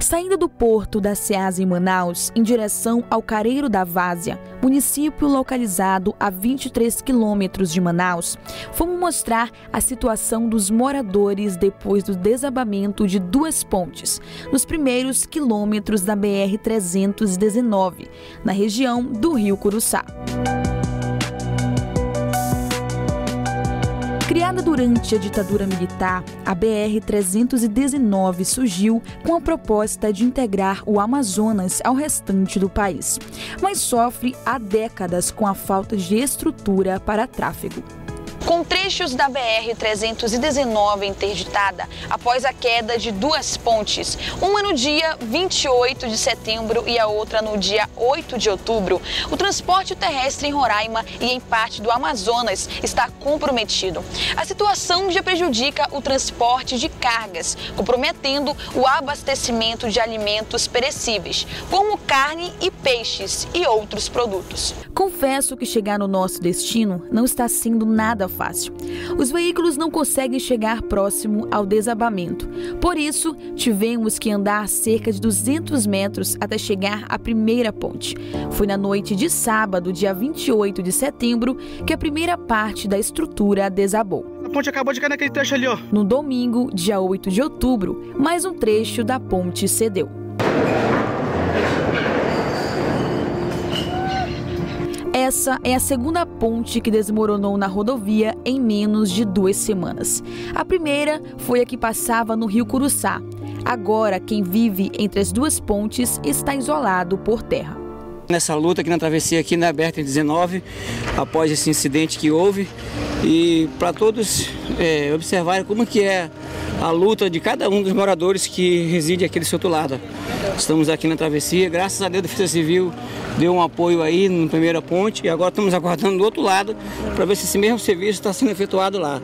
Saindo do porto da Ceasa em Manaus, em direção ao Careiro da Várzea, município localizado a 23 quilômetros de Manaus, fomos mostrar a situação dos moradores depois do desabamento de duas pontes, nos primeiros quilômetros da BR-319, na região do Rio Curuçá. Criada durante a ditadura militar, a BR-319 surgiu com a proposta de integrar o Amazonas ao restante do país, mas sofre há décadas com a falta de estrutura para tráfego trechos da BR-319 interditada após a queda de duas pontes, uma no dia 28 de setembro e a outra no dia 8 de outubro. O transporte terrestre em Roraima e em parte do Amazonas está comprometido. A situação já prejudica o transporte de cargas, comprometendo o abastecimento de alimentos perecíveis, como carne e peixes e outros produtos. Confesso que chegar no nosso destino não está sendo nada fácil. Os veículos não conseguem chegar próximo ao desabamento. Por isso, tivemos que andar cerca de 200 metros até chegar à primeira ponte. Foi na noite de sábado, dia 28 de setembro, que a primeira parte da estrutura desabou. A ponte acabou de cair naquele trecho ali, ó. No domingo, dia 8 de outubro, mais um trecho da ponte cedeu. Essa é a segunda ponte que desmoronou na rodovia em menos de duas semanas. A primeira foi a que passava no rio Curuçá. Agora, quem vive entre as duas pontes está isolado por terra. Nessa luta aqui na travessia aqui na BR-19, após esse incidente que houve, e para todos é, observarem como que é a luta de cada um dos moradores que reside aqui desse outro lado. Estamos aqui na travessia, graças a Deus a Defesa Civil deu um apoio aí na primeira ponte e agora estamos aguardando do outro lado para ver se esse mesmo serviço está sendo efetuado lá.